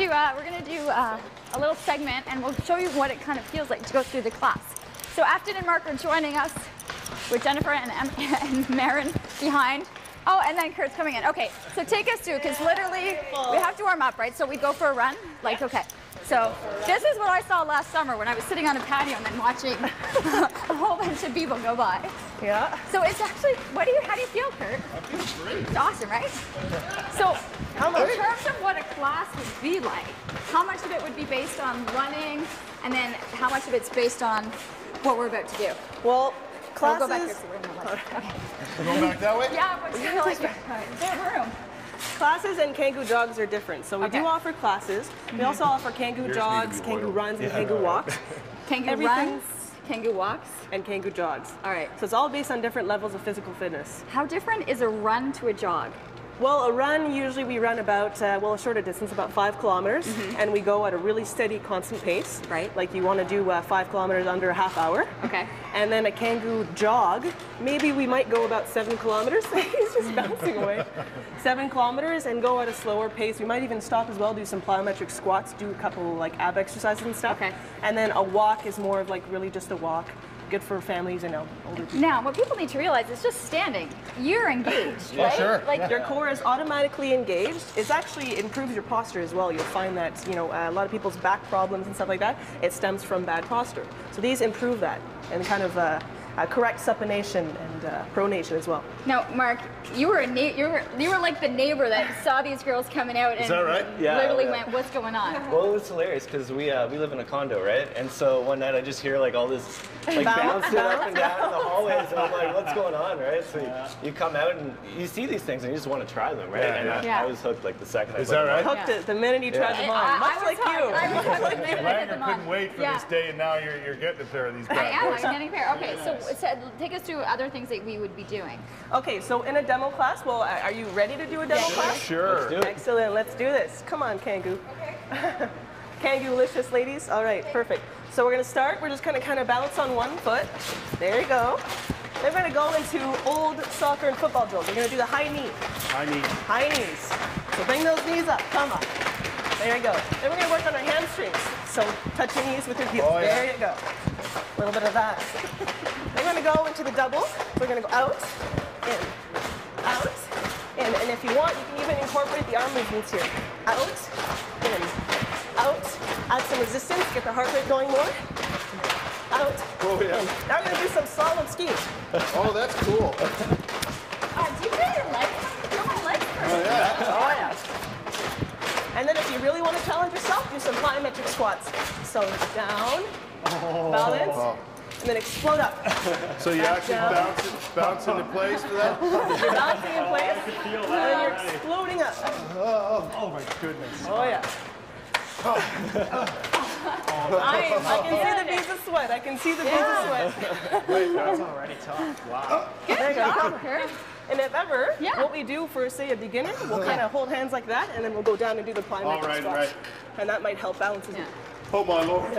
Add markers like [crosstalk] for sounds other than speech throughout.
do uh, we're gonna do uh, a little segment, and we'll show you what it kind of feels like to go through the class. So Afton and Mark are joining us with Jennifer and, em- [laughs] and Marin behind. Oh, and then Kurt's coming in. Okay, so take us through, because literally we have to warm up, right? So we go for a run. Like, okay. So this is what I saw last summer when I was sitting on a patio and then watching [laughs] a whole bunch of people go by. Yeah. So it's actually, what do you, how do you feel, Kurt? I feel great. It's awesome, right? So in terms of what a class would be like, how much of it would be based on running, and then how much of it's based on what we're about to do? Well, class. We'll go back classes, here so we're in the light. [laughs] Okay. We're going back that way? Yeah, but it's gonna [laughs] like, there's room. Classes and Kangoo dogs are different. So we Okay. do offer classes. We also [laughs] offer Kangoo dogs, Kangoo runs, and Kangoo walks, [laughs] Kangoo Everything- runs, Kangoo walks. and Kangoo jogs. All right. So it's all based on different levels of physical fitness. How different is a run to a jog? Well, a run usually we run about uh, well a shorter distance, about five kilometers, and we go at a really steady, constant pace. Right. Like you want to do uh, five kilometers under a half hour. Okay. And then a Kangoo jog, maybe we might go about seven kilometers. [laughs] He's just bouncing away. Seven kilometers and go at a slower pace. We might even stop as well, do some plyometric squats, do a couple like ab exercises and stuff. Okay. And then a walk is more of like really just a walk, good for families and el- older people. Now, what people need to realize is just standing, you're engaged, Yeah, right? sure. Like, Your core is automatically engaged. It actually improves your posture as well. You'll find that you know a lot of people's back problems and stuff like that. It stems from bad posture. So these improve that and kind of uh, uh, correct supination and uh, pronation as well. Now, Mark, you were a na- you were you were like the neighbor that saw these girls coming out and that right? Yeah, literally yeah. went, "What's going on?" Well, it was hilarious because we uh, we live in a condo, right? And so one night I just hear like all this like Bounce, bouncing up and down in the hallways, and I'm like, what's going on, right? So you, you come out and you see these things and you just want to try them, right? Yeah, and yeah. I, Yeah. I was hooked like the second. I Is put that right? Hooked Yeah. it the minute you tried Yeah. them on, I- I much was like you. I was hooked the minute I them on. couldn't wait for Yeah. this day, and now you're, you're getting a pair of these I am. I'm getting a pair. Okay, so, so take us through other things that we would be doing. Okay, so in a demo class, well, are are you ready to do a demo Yeah. class? Sure. Let's do it. Excellent, let's do this. Come on, Kangoo. [laughs] Kangoo-licious, ladies. All right, perfect. So we're gonna start, we're just gonna kind of balance on one foot. There you go. Then we're gonna go into old soccer and football drills. We're gonna do the high knee, I need. high knees. So bring those knees up, come up. There you go. Then we're gonna work on our hamstrings. So touch your knees with your heels. Oh, yeah. There you go. A little bit of that. [laughs] then we're gonna go into the doubles. We're gonna go out, in, out, in. And if you want, you can even incorporate the arm movements here. Out. Add get the heart rate going more. Out, Oh, yeah. Now we're gonna do some solid skis. Oh, that's cool. Uh, do you feel your legs? Feel my legs. Oh, yeah. Oh yeah. And then if you really want to challenge yourself, do some plyometric squats. So down, balance, and then explode up. So you Back actually down. bounce, it, bounce into place for that? You're [laughs] bouncing in place, and then you're exploding up. Oh, my goodness. Oh yeah. [laughs] I, I can see the beads of sweat. I can see the beads of sweat. Wait, That's already tough. Wow. [gasps] There. Job, Kurt. And if ever, Yeah. what we do for, say, a beginner, we'll kind of hold hands like that, and then we'll go down and do the plyometric All right, squats. right. And that might help balance as Yeah. Oh, my Lord.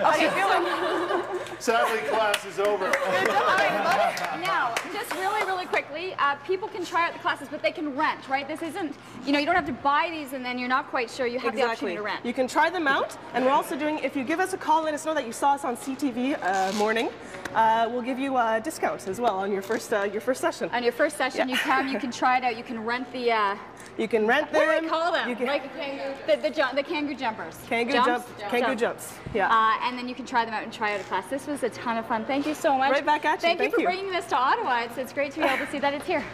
How you feeling? Sadly, class is over. [laughs] All right, now, just really, really quickly, uh, people can try out the classes, but they can rent, right? This isn't, you know, you don't have to buy these and then you're not quite sure. You have the opportunity to rent. You can try them out, and we're also doing. If you give us a call, let us know that you saw us on CTV uh, morning. Uh, we'll give you a discount as well on your first uh, your first session. On your first session, Yeah. you come, you can try it out, you can rent the, uh, You can rent them. what do we call them? You can, like the, the, ju- the kangoo jumpers. Kangoo Jumps? jump. Kangoo jumps. Yeah. Uh, and then you can try them out and try out a class. This was a ton of fun. Thank you so much. Right back at you. Thank, Thank you for you. bringing this to Ottawa. It's, it's great to be able to see that it's here.